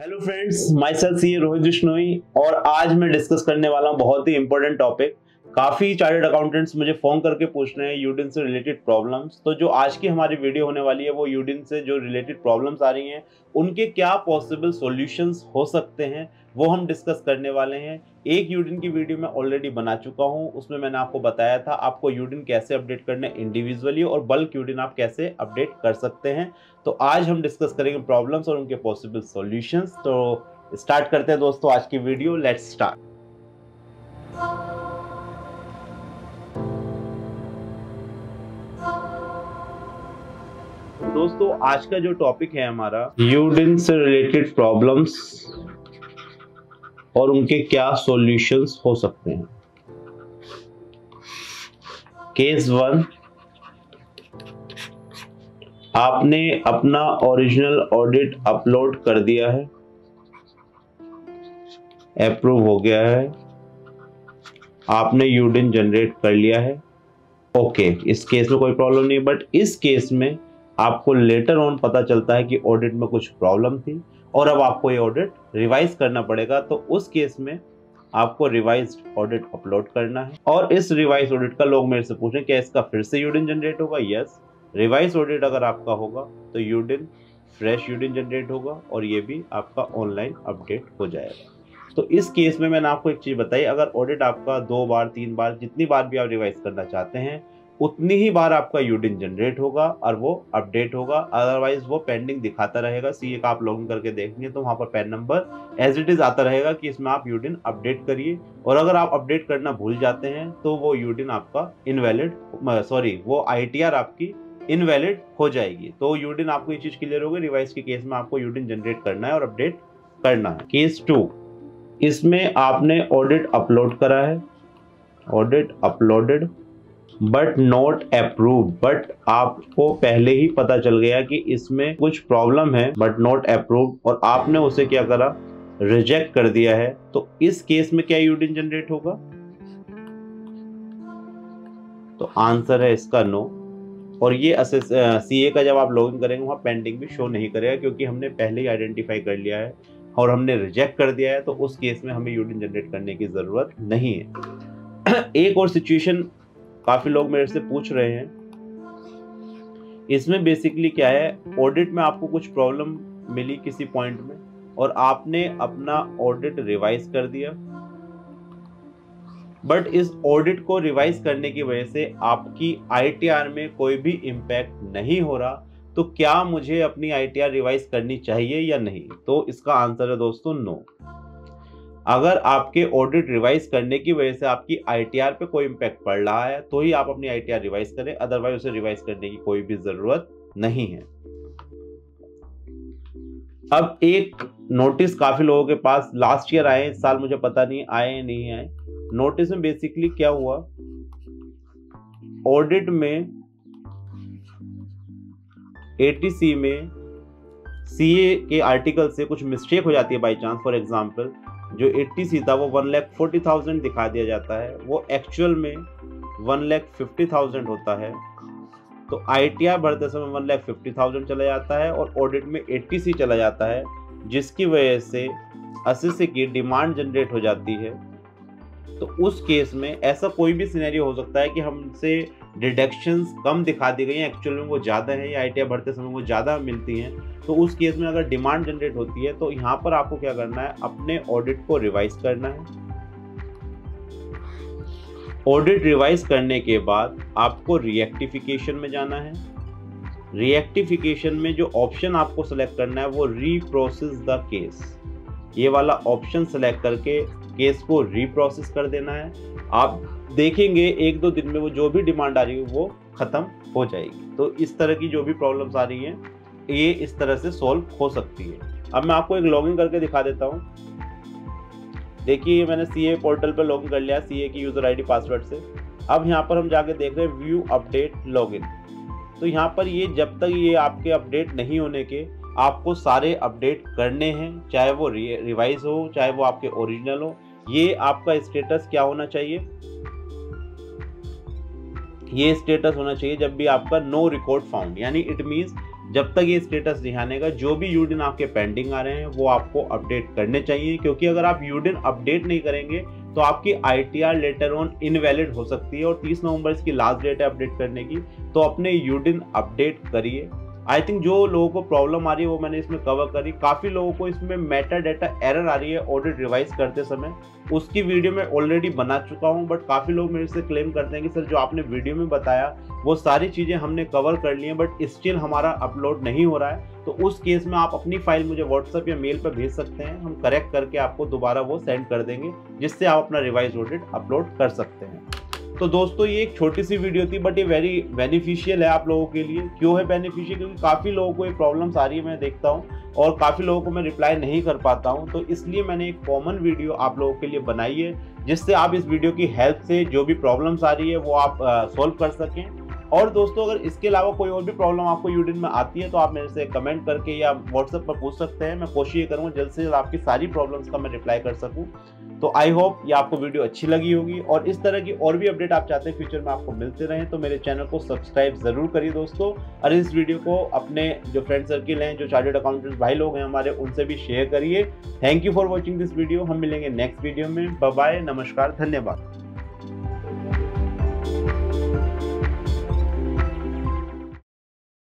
Hello friends myself C Rohit Bishnoi और आज मैं डिस्कस करने वाला हूँ बहुत ही इंपॉर्टेंट टॉपिक काफ़ी चार्टेड अकाउंटेंट्स मुझे फ़ोन करके पूछ रहे हैं यूडिन से रिलेटेड प्रॉब्लम्स तो जो आज की हमारी वीडियो होने वाली है, वो यूडिन से जो रिलेटेड प्रॉब्लम्स आ रही हैं, उनके क्या पॉसिबल सॉल्यूशंस हो सकते हैं, वो हम डिस्कस करने वाले हैं। एक यूडिन की वीडियो मैं ऑलरेडी बना चुका हूँ, उसमें मैंने आपको बताया था आपको यूडिन कैसे अपडेट करना इंडिविजुअली और बल्क यूडिन आप कैसे अपडेट कर सकते हैं। तो आज हम डिस्कस करेंगे प्रॉब्लम्स और उनके पॉसिबल सॉल्यूशंस तो स्टार्ट करते हैं दोस्तों आज की वीडियो लेट्स स्टार्ट दोस्तों आज का जो टॉपिक है हमारा यूडिन से रिलेटेड प्रॉब्लम्स और उनके क्या सॉल्यूशंस हो सकते हैं। केस वन आपने अपना ओरिजिनल ऑडिट अपलोड कर दिया है। अप्रूव हो गया है। आपने यूडिन जनरेट कर लिया है। ओके okay, इस केस में कोई प्रॉब्लम नहीं बट इस केस में आपको लेटर ऑन पता चलता है कि ऑडिट में कुछ प्रॉब्लम थी और अब आपको ये ऑडिट रिवाइज करना पड़ेगा तो उस केस में आपको रिवाइज ऑडिट अपलोड करना है। और इस रिवाइज ऑडिट का लोग मेरे से पूछें, क्या इसका फिर से यूडिन जनरेट होगा? यस रिवाइज ऑडिट अगर आपका होगा तो यूडिन फ्रेश यूडिन जनरेट होगा और ये भी आपका ऑनलाइन अपडेट हो जाएगा। तो इस केस में मैंने आपको एक चीज़ बताई, अगर ऑडिट आपका दो बार, तीन बार, जितनी बार भी आप रिवाइज करना चाहते हैं उतनी ही बार आपका यूडिन जनरेट होगा और वो अपडेट होगा। अदरवाइज़ वो पेंडिंग दिखाता रहेगा। सी का आप लॉगिन करके देखेंगे तो वहाँ पर PAN number as it is आता रहेगा कि इसमें आप यूडिन अपडेट करिए। और अगर आप अपडेट करना भूल जाते हैं तो वो यूडिन आपका इनवैलिड सॉरी वो आईटीआर आपकी इनवैलिड हो जाएगी। तो यूडिन आपको ये चीज़ क्लियर होगी रिवाइज के केस में आपको यूडिन जनरेट करना है और अपडेट करना है। केस टू इसमें आपने ऑडिट अपलोड करा है। Audit uploaded but not approve but आपको पहले ही पता चल गया कि इसमें कुछ प्रॉब्लम है बट नॉट अप्रूव और आपने उसे क्या करा? रिजेक्ट कर दिया है। तो इस केस में क्या यूडिन जनरेट होगा? तो आंसर है इसका नो और ये सी ए का जब आप लॉगिन करेंगे, वहाँ पेंडिंग भी शो नहीं करेगा, क्योंकि हमने पहले ही आइडेंटिफाई कर लिया है और हमने रिजेक्ट कर दिया है तो उस केस में हमें यूडिन जनरेट करने की ज़रूरत नहीं है। एक और सिचुएशन काफ़ी लोग मेरे से पूछ रहे हैं। इसमें बेसिकली क्या है ऑडिट में आपको कुछ प्रॉब्लम मिली किसी पॉइंट में और आपने अपना ऑडिट रिवाइज कर दिया। बट इस ऑडिट को रिवाइज करने की वजह से आपकी आईटीआर में कोई भी इम्पैक्ट नहीं हो रहा तो क्या मुझे अपनी आईटीआर रिवाइज करनी चाहिए या नहीं? तो इसका आंसर है दोस्तों नो अगर आपके ऑडिट रिवाइज करने की वजह से आपकी आईटीआर पे कोई इम्पैक्ट पड़ रहा है तो ही आप अपनी आईटीआर रिवाइज करें अदरवाइज़ उसे रिवाइज करने की कोई भी ज़रूरत नहीं है। अब एक नोटिस काफ़ी लोगों के पास लास्ट ईयर आए, इस साल मुझे पता नहीं, आए नहीं आए। नोटिस में बेसिकली क्या हुआ? ऑडिट में एटीसी में सीए के आर्टिकल से कुछ मिस्टेक हो जाती है बाय चांस फॉर एग्जांपल जो 80 सी था वो वन लैख फोर्टी थाउज़ेंड दिखा दिया जाता है, वो एक्चुअल में वन लैख फिफ्टी थाउज़ेंड होता है। तो आई भरते समय वन लैख फिफ्टी थाउज़ेंड चला जाता है और ऑडिट में एट्टी सी चला जाता है, जिसकी वजह से अस्सी की डिमांड जनरेट हो जाती है। तो उस केस में ऐसा कोई भी सिनेरियो हो सकता है कि हमसे डिडक्शंस कम दिखा दी गई हैं। एक्चुअल में वो ज़्यादा है या आई भरते समय वो ज़्यादा मिलती हैं। तो उस केस में अगर डिमांड जनरेट होती है तो यहाँ पर आपको क्या करना है? अपने ऑडिट को रिवाइज करना है। ऑडिट रिवाइज करने के बाद आपको रिएक्टिफिकेशन में जाना है। रिएक्टिफिकेशन में जो ऑप्शन आपको सेलेक्ट करना है, वो रीप्रोसेस द केस ये वाला ऑप्शन सेलेक्ट करके केस को रीप्रोसेस कर देना है। आप देखेंगे एक दो दिन में वो जो भी डिमांड आ रही है, वो ख़त्म हो जाएगी। तो इस तरह की जो भी प्रॉब्लम्स आ रही हैं, ये इस तरह से सॉल्व हो सकती है। अब मैं आपको एक लॉगिन करके दिखा देता हूँ। देखिए मैंने सी ए पोर्टल पर लॉगिन कर लिया सी ए की यूज़र आईडी पासवर्ड से। अब यहाँ पर हम जाके देख रहे हैं व्यू अपडेट लॉगिन तो यहाँ पर ये जब तक ये आपके अपडेट नहीं होने के, आपको सारे अपडेट करने हैं, चाहे वो रिवाइज हो, चाहे वो आपके ओरिजिनल हो, ये आपका स्टेटस क्या होना चाहिए? ये स्टेटस होना चाहिए जब भी आपका नो रिकॉर्ड फाउंड यानी इट मीन्स जब तक ये स्टेटस दिखाने का जो भी यूडिन आपके पेंडिंग आ रहे हैं, वो आपको अपडेट करने चाहिए, क्योंकि अगर आप यूडिन अपडेट नहीं करेंगे तो आपकी I T R later on invalid हो सकती है और 30 नवंबर इसकी लास्ट डेट है अपडेट करने की तो अपने यूडिन अपडेट करिए। आई थिंक जो लोगों को प्रॉब्लम आ रही है, वो मैंने इसमें कवर करी काफ़ी लोगों को इसमें मेटा डेटा एरर आ रही है ऑडिट रिवाइज करते समय। उसकी वीडियो मैं ऑलरेडी बना चुका हूँ बट काफ़ी लोग मेरे से क्लेम करते हैं कि सर, जो आपने वीडियो में बताया, वो सारी चीज़ें हमने कवर कर ली हैं बट स्टिल हमारा अपलोड नहीं हो रहा है। तो उस केस में आप अपनी फ़ाइल मुझे व्हाट्सअप या मेल पर भेज सकते हैं। हम करेक्ट करके आपको दोबारा वो सेंड कर देंगे, जिससे आप अपना रिवाइज ऑडिट अपलोड कर सकते हैं। तो दोस्तों, ये एक छोटी सी वीडियो थी बट ये वेरी बेनिफिशियल है आप लोगों के लिए। क्यों है बेनिफिशियल क्योंकि काफ़ी लोगों को ये प्रॉब्लम्स आ रही है, मैं देखता हूँ, और काफ़ी लोगों को मैं रिप्लाई नहीं कर पाता हूँ। तो इसलिए मैंने एक कॉमन वीडियो आप लोगों के लिए बनाई है, जिससे आप इस वीडियो की हेल्प से जो भी प्रॉब्लम्स आ रही है, वो आप सॉल्व कर सकें। और दोस्तों, अगर इसके अलावा कोई और भी प्रॉब्लम आपको यूडिन में आती है तो आप मेरे से कमेंट करके या व्हाट्सएप पर पूछ सकते हैं। मैं कोशिश करूँगा जल्द से जल्द आपकी सारी प्रॉब्लम्स का मैं रिप्लाई कर सकूँ। तो आई होप ये आपको वीडियो अच्छी लगी होगी और इस तरह की और भी अपडेट आप चाहते हैं फ्यूचर में आपको मिलते रहें तो मेरे चैनल को सब्सक्राइब ज़रूर करिए दोस्तों। और इस वीडियो को अपने जो फ्रेंड सर्किल हैं, जो चार्टेड अकाउंटेंट भाई लोग हैं हमारे, उनसे भी शेयर करिए। Thank you for watching this video हम मिलेंगे नेक्स्ट वीडियो में। बाय नमस्कार। धन्यवाद।